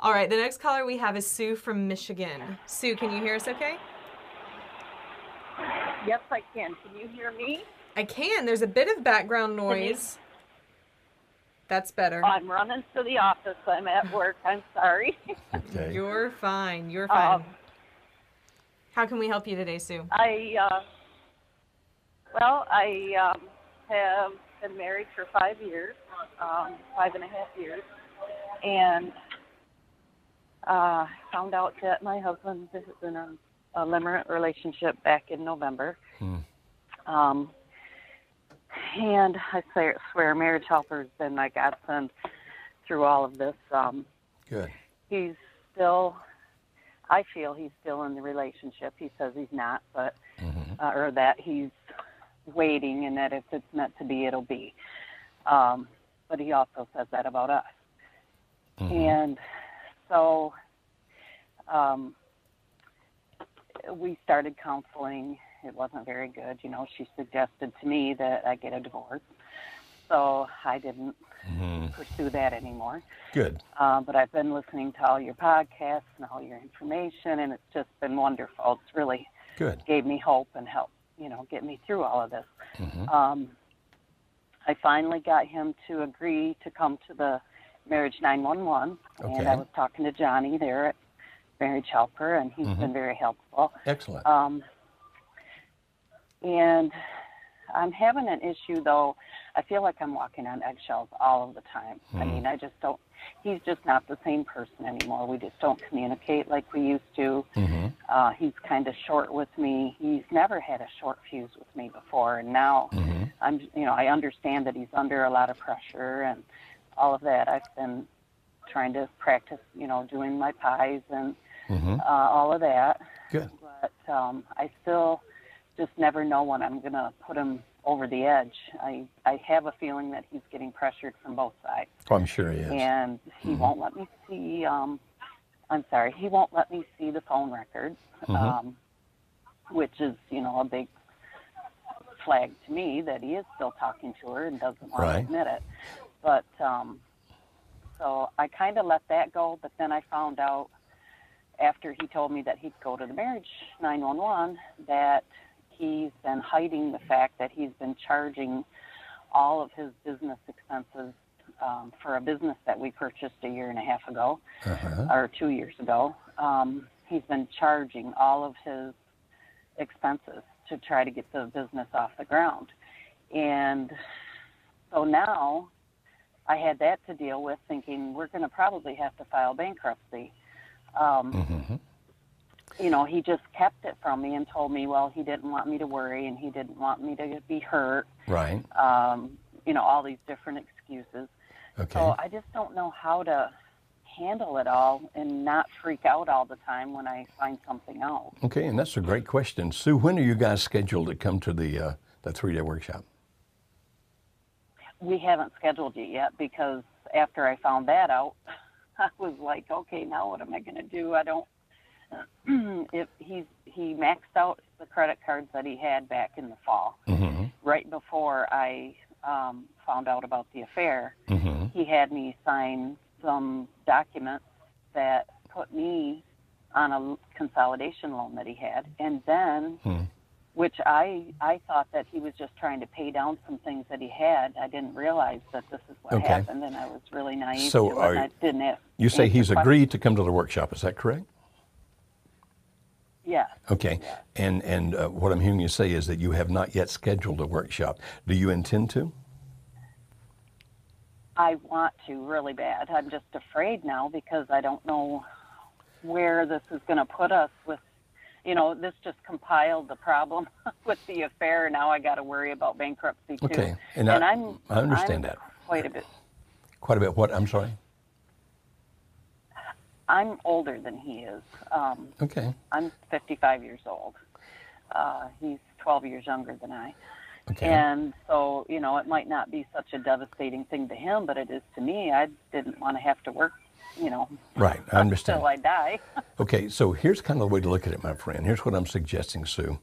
All right, the next caller we have is Sue from Michigan. Sue, can you hear us okay? Yes, I can. Can you hear me? I can. There's a bit of background noise. That's better. I'm running to the office. I'm at work. I'm sorry. Okay. You're fine. You're fine. Um, How can we help you today, Sue? I, uh, well, I um, have been married for five years, um, five and a half years, and uh, found out that my husband is in a, a limerent relationship back in November. Hmm. Um, and I swear, swear Marriage Helper's been my godsend through all of this. Um, Good. he's still i feel he's still in the relationship he says he's not but uh, or that he's waiting and that if it's meant to be it'll be um but he also says that about us and so um we started counseling it wasn't very good you know she suggested to me that i get a divorce so i didn't pursue that anymore Good. uh, but I've been listening to all your podcasts and all your information, and it's just been wonderful. It's really Good. gave me hope and helped, you know, get me through all of this. Um, I finally got him to agree to come to the Marriage 911, and I was talking to Johnny there at Marriage Helper, and he's been very helpful. Excellent. Um, and I'm having an issue though. I feel like I'm walking on eggshells all of the time. I mean, I just don't. He's just not the same person anymore. We just don't communicate like we used to. Uh, he's kind of short with me. He's never had a short fuse with me before, and now I'm. You know, I understand that he's under a lot of pressure and all of that. I've been trying to practice. You know, doing my pies and uh, all of that Good. but um, I still just never know when I'm going to put him over the edge. I I have a feeling that he's getting pressured from both sides, Oh, I'm sure he is. and he won't let me see. Um, I'm sorry, he won't let me see the phone records, um, which is you know a big flag to me that he is still talking to her and doesn't want Right. to admit it. But um, so I kind of let that go, but then I found out after he told me that he'd go to the marriage 911 that he's been hiding the fact that he's been charging all of his business expenses um, for a business that we purchased a year and a half ago Uh-huh. or two years ago. Um, he's been charging all of his expenses to try to get the business off the ground. And so now I had that to deal with, thinking we're going to probably have to file bankruptcy. Um, You know, he just kept it from me and told me, well, he didn't want me to worry and he didn't want me to be hurt. Right. Um, you know, all these different excuses. Okay. So I just don't know how to handle it all and not freak out all the time when I find something out. Okay, and that's a great question. Sue, when are you guys scheduled to come to the uh, the three day workshop? We haven't scheduled it yet because after I found that out, I was like, okay, now what am I going to do? I don't. if he's he maxed out the credit cards that he had back in the fall, mm-hmm. right before I um, found out about the affair, mm-hmm. he had me sign some documents that put me on a consolidation loan that he had, and then, hmm. Which I I thought that he was just trying to pay down some things that he had. I didn't realize that this is what Okay. happened, and I was really naive So are and I didn't ask. You say he's questions. agreed to come to the workshop. Is that correct? Yes. Okay. And and uh, what I'm hearing you say is that you have not yet scheduled a workshop. Do you intend to? I want to really bad. I'm just afraid now because I don't know where this is going to put us with you know, this just compiled the problem with the affair. Now I got to worry about bankruptcy too. Okay, and I- I'm I understand I'm that. quite a bit. Quite a bit. What? I'm sorry. I'm older than he is. Um, Okay. I'm 55 years old. Uh, he's 12 years younger than I. Okay. And so, you know, it might not be such a devastating thing to him, but it is to me. I didn't want to have to work, you know, Right. I understand. until I die. Okay, so here's kind of the way to look at it, my friend. Here's what I'm suggesting, Sue.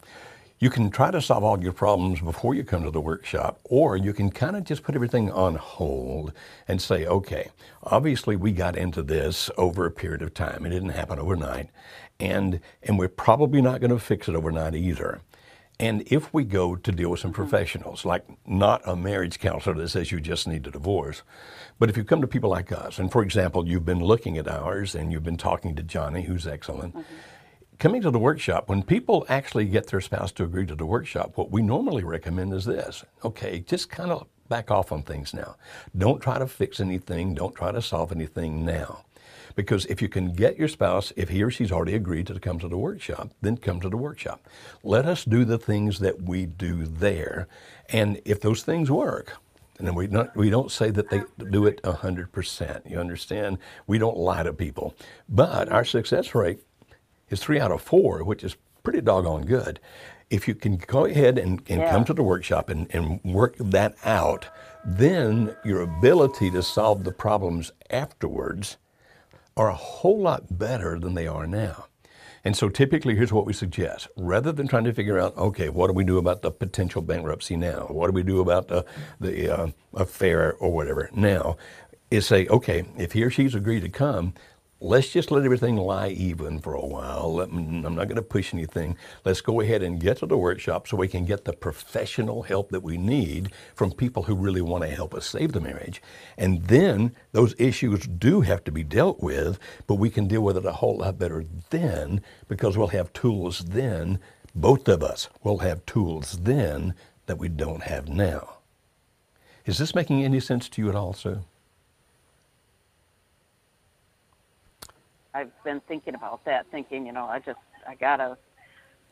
you can try to solve all your problems before you come to the workshop, or you can kind of just put everything on hold and say, okay, obviously we got into this over a period of time. It didn't happen overnight. And, and we're probably not going to fix it overnight either. And if we go to deal with some professionals, like not a marriage counselor that says you just need a divorce, but if you come to people like us, and for example, you've been looking at ours and you've been talking to Johnny, who's excellent, mm-hmm coming to the workshop, when people actually get their spouse to agree to the workshop, what we normally recommend is this okay, just kind of back off on things now. Don't try to fix anything, don't try to solve anything now. Because if you can get your spouse, if he or she's already agreed to come to the workshop, then come to the workshop. Let us do the things that we do there. And if those things work, and we don't, we don't say that they do it 100%. You understand? We don't lie to people. But our success rate is three out of four, which is pretty doggone good. If you can go ahead and, and yeah. come to the workshop and, and work that out, then your ability to solve the problems afterwards are a whole lot better than they are now. And so typically, here's what we suggest. Rather than trying to figure out, okay, what do we do about the potential bankruptcy now? What do we do about the, the uh, affair or whatever now? Is say, okay, if he or she's agreed to come, let's just let everything lie even for a while. I'm not going to push anything. Let's go ahead and get to the workshop so we can get the professional help that we need from people who really want to help us save the marriage. And then those issues do have to be dealt with, but we can deal with it a whole lot better then because we'll have tools then. Both of us will have tools then that we don't have now. Is this making any sense to you at all, sir? I've been thinking about that, thinking, you know, I just, I gotta,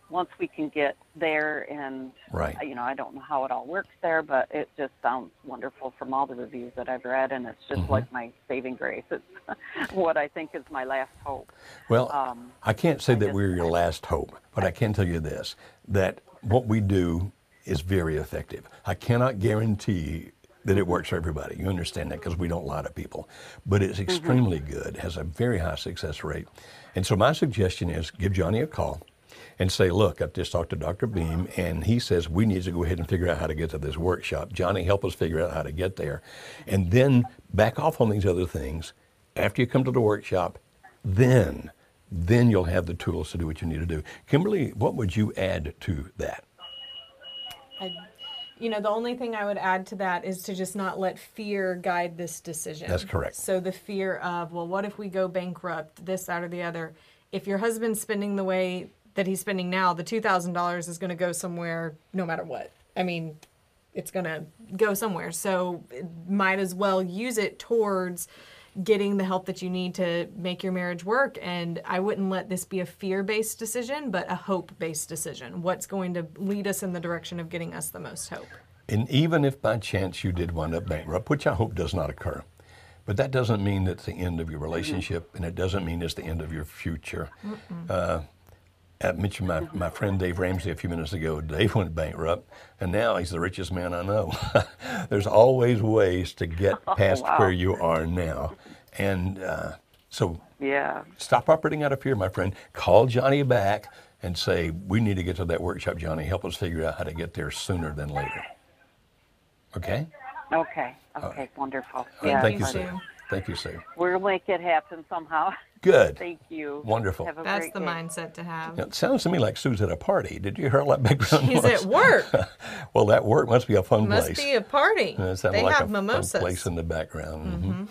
once we can get there and, right. you know, I don't know how it all works there, but it just sounds wonderful from all the reviews that I've read, and it's just mm-hmm. like my saving grace. It's what I think is my last hope. Well, um, I can't say I that just, we're your last hope, but I can tell you this: that what we do is very effective. I cannot guarantee that it works for everybody. You understand that because we don't lie to people. But it's mm-hmm. extremely mm-hmm. good, has a very high success rate. And so my suggestion is give Johnny a call and say, look, I've just talked to Dr. Beam, and he says we need to go ahead and figure out how to get to this workshop. Johnny, help us figure out how to get there. And then back off on these other things. After you come to the workshop, then, then you'll have the tools to do what you need to do. Kimberly, what would you add to that? I you know, the only thing I would add to that is to just not let fear guide this decision. That's correct. So the fear of, well, what if we go bankrupt, this, that, or the other? If your husband's spending the way that he's spending now, the $2,000 is going to go somewhere no matter what. I mean, it's going to go somewhere. So might as well use it towards getting the help that you need to make your marriage work. And I wouldn't let this be a fear based decision, but a hope based decision. What's going to lead us in the direction of getting us the most hope? And even if by chance you did wind up bankrupt, which I hope does not occur, but that doesn't mean it's the end of your relationship, and it doesn't mean it's the end of your future. Uh, I mentioned my, my friend Dave Ramsey a few minutes ago. Dave went bankrupt, and now he's the richest man I know. There's always ways to get oh, past oh, wow. where you are now. And uh, so yeah. stop operating out of fear, my friend. Call Johnny back and say, we need to get to that workshop, Johnny. Help us figure out how to get there sooner than later. Okay? Okay. Okay. Uh, Wonderful. Yeah, thank you, Sue. Thank you, Sue. We'll make it happen somehow. Good. Thank you. Wonderful. That's the day. mindset to have. it sounds to me like Sue's at a party. Did you hear all that background She's at work. well, that work must be a fun must place. Must be a party. It they like have a mimosas. Fun place in the background. Mm-hmm. Mm-hmm.